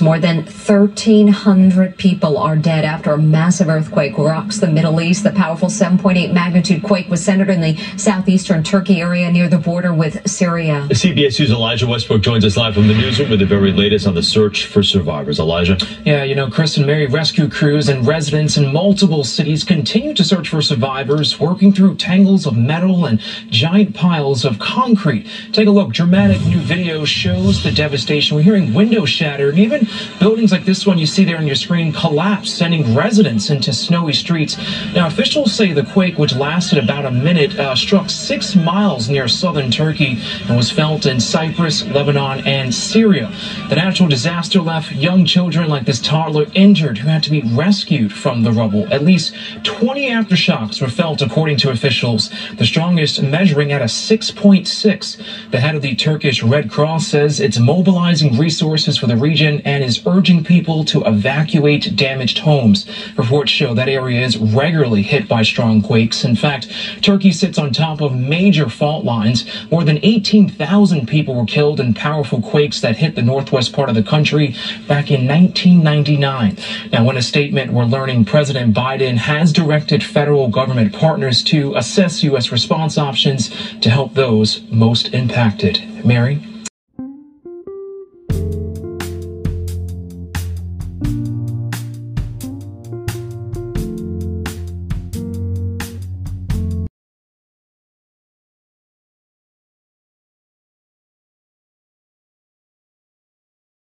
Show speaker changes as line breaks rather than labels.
More than 1,300 people are dead after a massive earthquake rocks the Middle East. The powerful 7.8 magnitude quake was centered in the southeastern Turkey area near the border with Syria.
CBS News' Elijah Westbrook joins us live from the newsroom with the very latest on the search for survivors. Elijah.
Yeah, you know, Chris and Mary rescue crews and residents in multiple cities continue to search for survivors, working through tangles of metal and giant piles of concrete. Take a look. Dramatic new video shows the devastation. We're hearing windows shattered, and even buildings like this one you see there on your screen collapsed, sending residents into snowy streets. Now, officials say the quake, which lasted about a minute, uh, struck six miles near southern Turkey and was felt in Cyprus, Lebanon, and Syria. The natural disaster left young children like this toddler injured who had to be rescued from the rubble. At least 20 aftershocks were felt, according to officials, the strongest measuring at a 6.6. The head of the Turkish Red Cross says it's mobilizing resources for the region is urging people to evacuate damaged homes. Reports show that area is regularly hit by strong quakes. In fact, Turkey sits on top of major fault lines. More than 18,000 people were killed in powerful quakes that hit the northwest part of the country back in 1999. Now, in a statement, we're learning President Biden has directed federal government partners to assess U.S. response options to help those most impacted. Mary?